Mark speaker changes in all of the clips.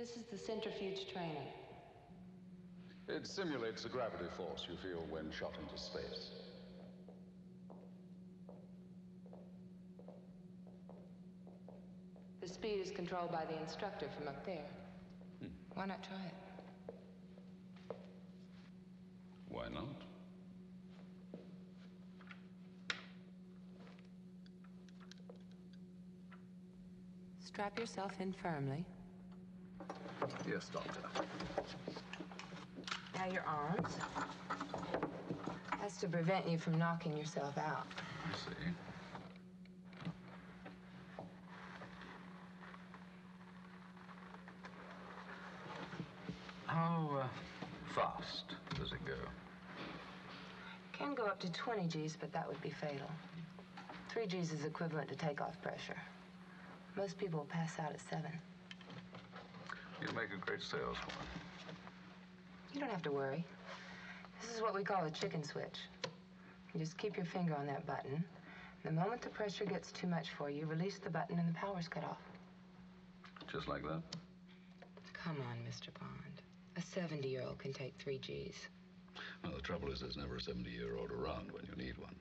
Speaker 1: This is the centrifuge trainer.
Speaker 2: It simulates the gravity force you feel when shot into space.
Speaker 1: The speed is controlled by the instructor from up there.
Speaker 2: Hmm.
Speaker 1: Why not try it?
Speaker 2: Why not?
Speaker 1: Strap yourself in firmly.
Speaker 2: Yes, Doctor.
Speaker 1: Now your arms. That's to prevent you from knocking yourself out.
Speaker 2: I see. How uh, fast does it go?
Speaker 1: Can go up to 20 Gs, but that would be fatal. 3 Gs is equivalent to takeoff pressure. Most people pass out at 7.
Speaker 2: You make a great saleswoman.
Speaker 1: You don't have to worry. This is what we call a chicken switch. You just keep your finger on that button. The moment the pressure gets too much for you, release the button and the power's cut off.
Speaker 2: Just like that?
Speaker 1: Come on, Mr. Bond. A 70 year old can take 3 Gs.
Speaker 2: Well, the trouble is there's never a 70 year old around when you need one.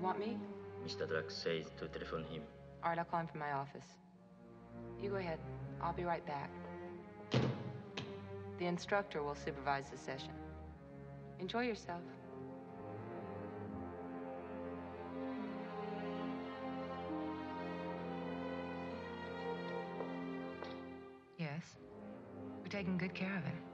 Speaker 1: You want me?
Speaker 3: Mr. Drax says to telephone him.
Speaker 1: All right, I'll call him from my office. You go ahead. I'll be right back. The instructor will supervise the session. Enjoy yourself. Yes. We're taking good care of him.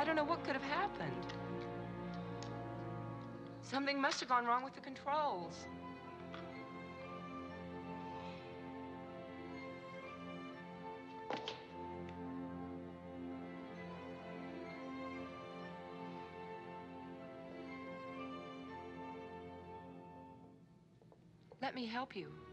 Speaker 1: I don't know what could have happened. Something must have gone wrong with the controls. Let me help you.